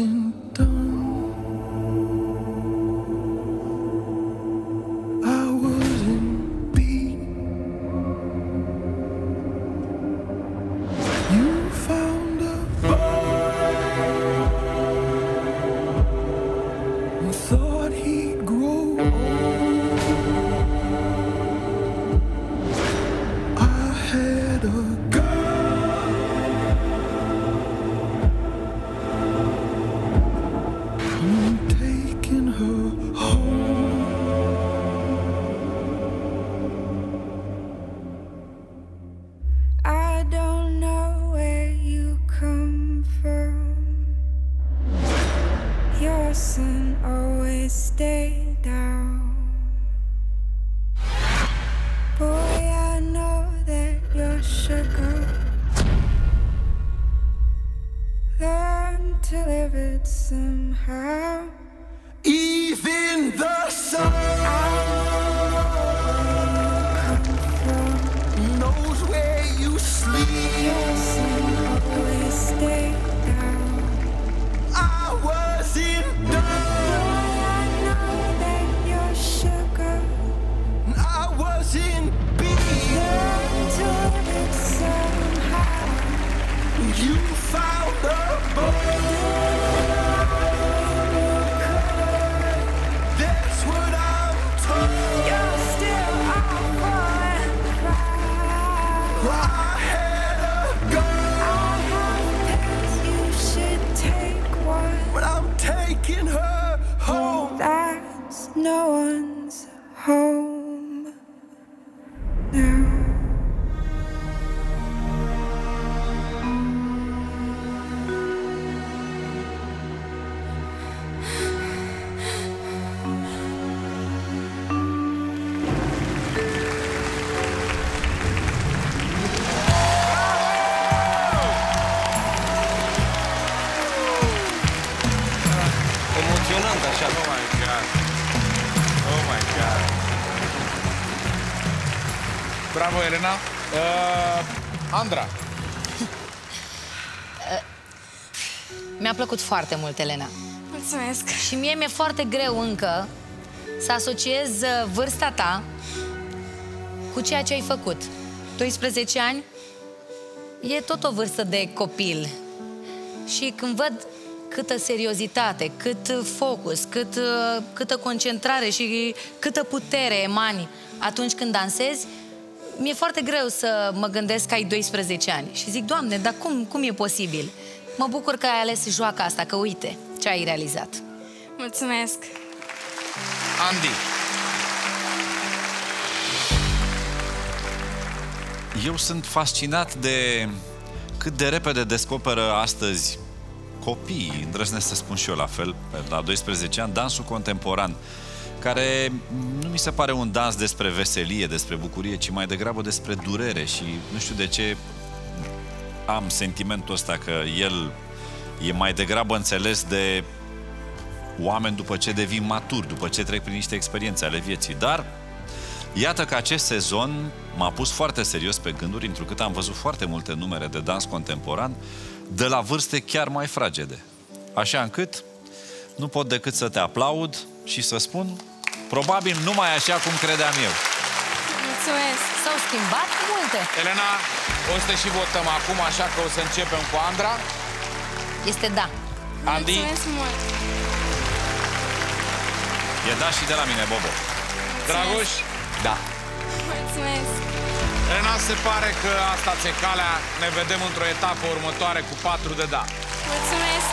entonces always stayed out. Boy, I know that you're sugar. Learn to live it somehow. Even the sun know Bravo, Elena. Uh, Andra, Mi-a plăcut foarte mult, Elena. Mulțumesc. Și mie mi-e foarte greu încă să asociez uh, vârsta ta cu ceea ce ai făcut. 12 ani e tot o vârstă de copil. Și când văd câtă seriozitate, cât uh, focus, cât, uh, câtă concentrare și câtă putere emani atunci când dansezi, mi-e foarte greu să mă gândesc că ai 12 ani. Și zic, Doamne, dar cum, cum e posibil? Mă bucur că ai ales joaca asta, că uite ce ai realizat. Mulțumesc. Andy. Eu sunt fascinat de cât de repede descoperă astăzi copiii, îndrăznesc să spun și eu la fel, pe la 12 ani, dansul contemporan, care nu mi se pare un dans despre veselie, despre bucurie, ci mai degrabă despre durere și nu știu de ce am sentimentul ăsta că el e mai degrabă înțeles de oameni după ce devin maturi, după ce trec prin niște experiențe ale vieții. Dar iată că acest sezon m-a pus foarte serios pe gânduri, întrucât am văzut foarte multe numere de dans contemporan de la vârste chiar mai fragede. Așa încât nu pot decât să te aplaud și să spun probabil numai așa cum credeam eu. Mulțumesc. S-au schimbat multe. Elena, o să te și votăm acum, așa că o să începem cu Andra. Este da. Andy, Mulțumesc mult. E da și de la mine, Bobo. Dragoș, Da. Mulțumesc. Elena, se pare că asta ți-e calea. Ne vedem într-o etapă următoare cu 4 de da. Mulțumesc.